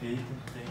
Perfeito. Tem